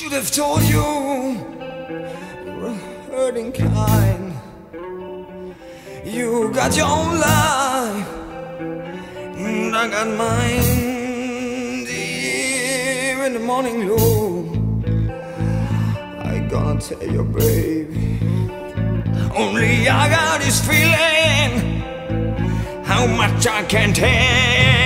should have told you you're a hurting kind. You got your own life, and I got mine. In the morning gloom, I gonna tell you, baby. Only I got this feeling how much I can take.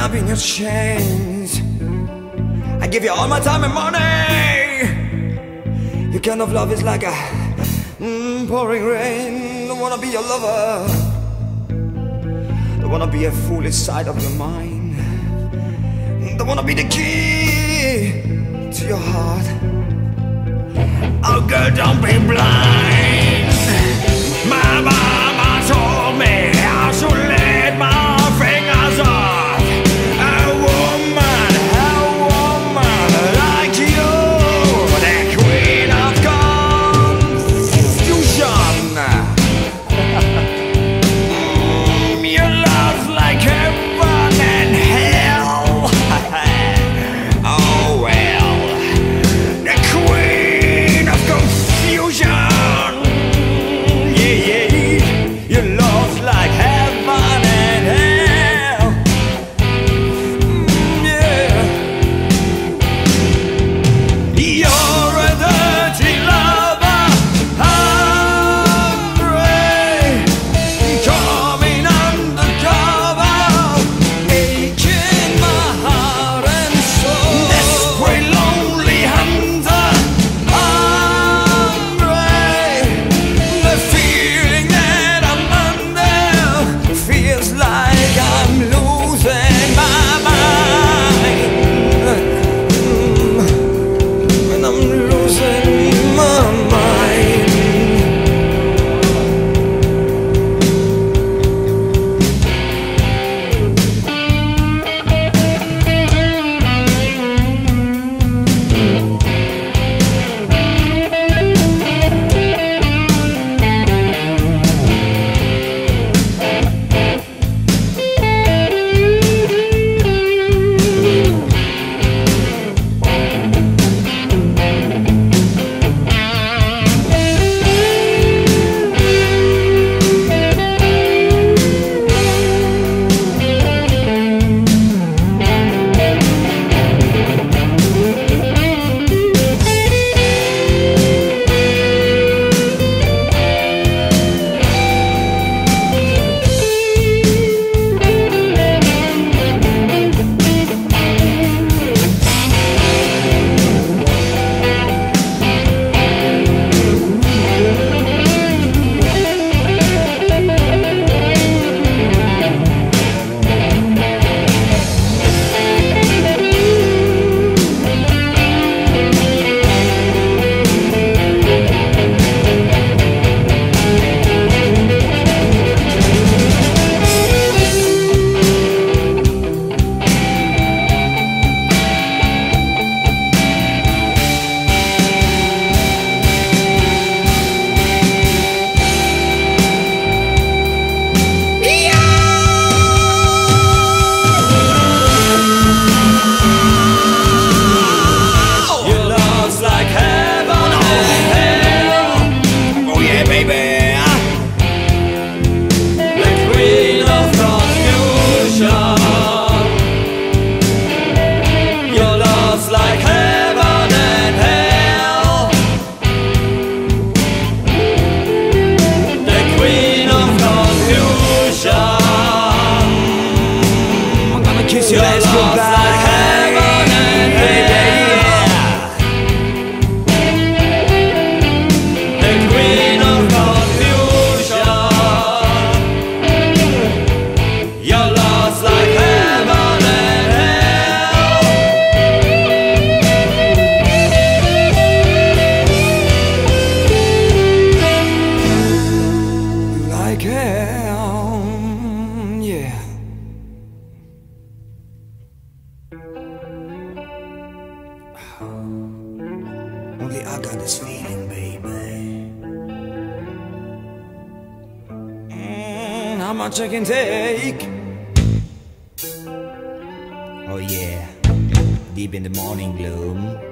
Up in your chains. I give you all my time and money. Your kind of love is like a mm, pouring rain. Don't wanna be your lover. Don't wanna be a fool inside of your mind. Don't wanna be the key to your heart. Oh, girl, don't be blind. My mama got this feeling, baby. Mm, how much I can take? Oh yeah, deep in the morning gloom.